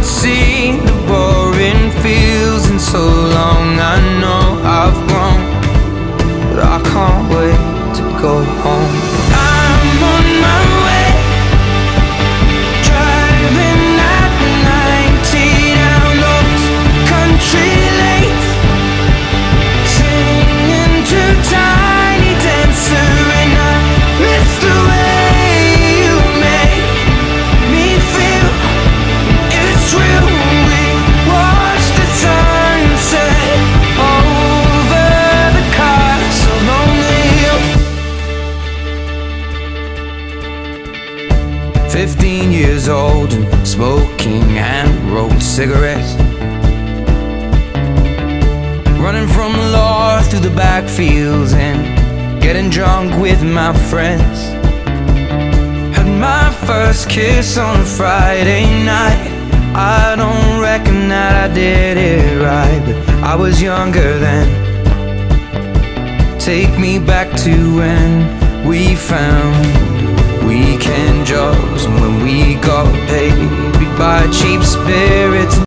not seen the boring fields in so long. I know I've grown, but I can't wait to go home. 15 years old and smoking and rolled cigarettes. Running from the law through the backfields and getting drunk with my friends. Had my first kiss on a Friday night. I don't reckon that I did it right, but I was younger then. Take me back to when we found weekend jobs and when we got paid. We'd buy cheap spirits.